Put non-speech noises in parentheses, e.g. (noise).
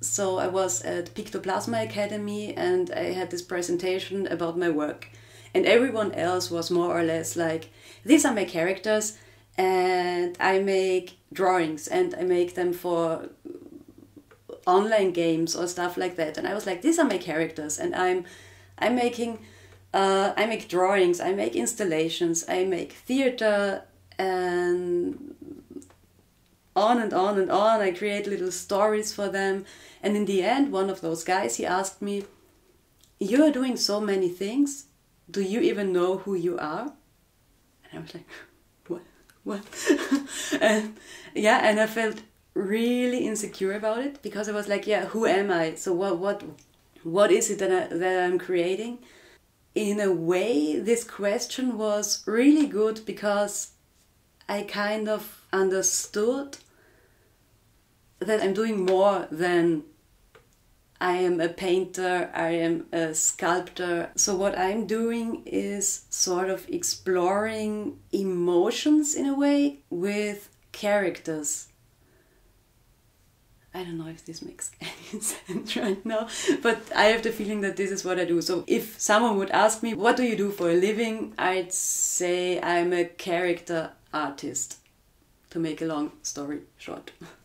So I was at Pictoplasma Academy and I had this presentation about my work. And everyone else was more or less like, these are my characters and I make drawings and I make them for online games or stuff like that. And I was like, these are my characters and I'm I'm making uh, I make drawings, I make installations, I make theater and on and on and on. I create little stories for them. And in the end, one of those guys, he asked me, You are doing so many things. Do you even know who you are? And I was like, (laughs) What? What? (laughs) and yeah, and I felt really insecure about it because I was like, Yeah, who am I? So what what what is it that, I, that I'm creating? In a way, this question was really good because I kind of understood that I'm doing more than I am a painter, I am a sculptor. So, what I'm doing is sort of exploring emotions in a way with characters. I don't know if this makes (laughs) any sense right now, but I have the feeling that this is what I do. So, if someone would ask me, What do you do for a living? I'd say I'm a character artist, to make a long story short. (laughs)